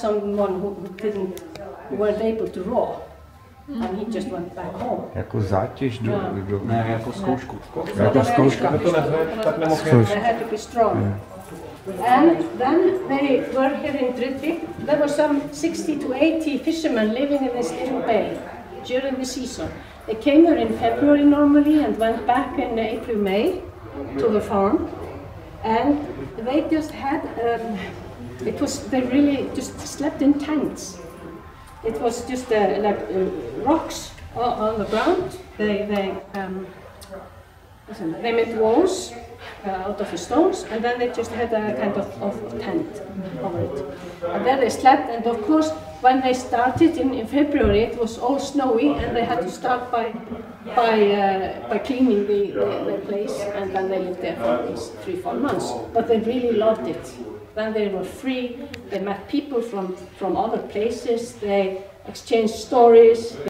someone who, who didn't, who weren't able to row, and he just went back home. Jako zátěž do... do Ne, jako zkoušku. jako zkouška. To nezve, tak nemohl They had to be strong. And then they were here in Dritvík. There were some 60 to 80 fishermen living in this little bay during the season. They came here in February normally and went back in April, May to the farm. And they just had, um, it was, they really just slept in tents. It was just uh, like uh, rocks on the ground. They, they, um, they made walls uh, out of the stones, and then they just had a kind of, of tent over it. And there they slept, and of course, when they started in, in February, it was all snowy, and they had to start by by uh, by cleaning the, the, the place, and then they lived there for these three four months. But they really loved it. Then they were free. They met people from from other places. They exchanged stories.